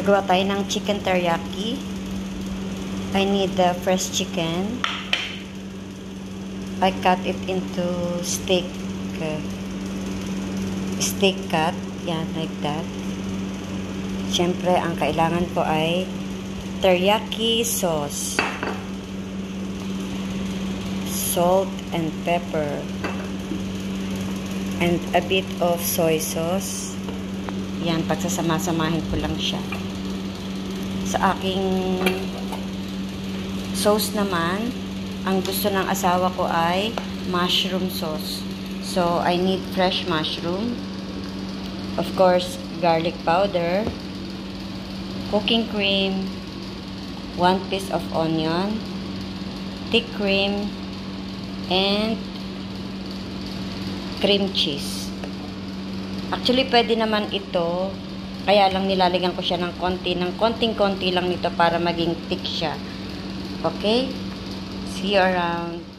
Gagawa tayo ng chicken teriyaki. I need the fresh chicken. I cut it into steak uh, steak cut. Yan, like that. Siyempre, ang kailangan ko ay teriyaki sauce. Salt and pepper. And a bit of soy sauce. Yan, pagsasama-samahin ko lang siya. Sa aking sauce naman, ang gusto ng asawa ko ay mushroom sauce. So, I need fresh mushroom. Of course, garlic powder, cooking cream, one piece of onion, thick cream, and cream cheese. Actually, pwede naman ito, kaya lang nilalagyan ko siya ng konti, ng konting-konti lang nito para maging thick siya. Okay? See you around.